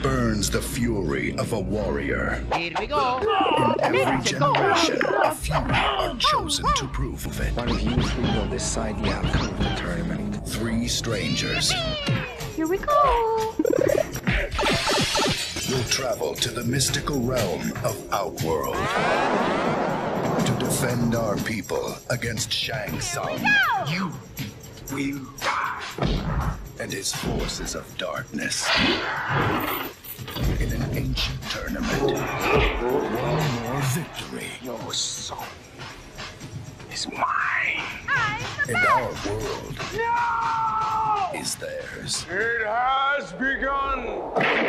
burns the fury of a warrior. Here we go. In every generation, a few are chosen to prove of it. One of you three will decide the outcome of the tournament. Three strangers Here we go. will travel to the mystical realm of Outworld to defend our people against Shang Tsung You will die. And his forces of darkness. In an ancient tournament, one more victory, Your soul is mine. and our world is theirs. It has begun!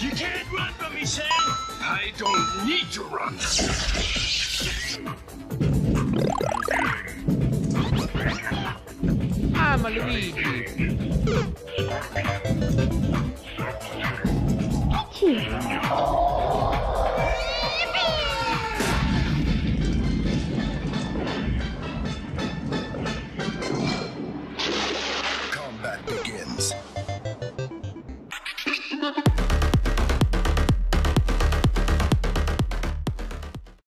You can't run from me, Sam. I don't need to run. Ah, I'm a Luigi. Here.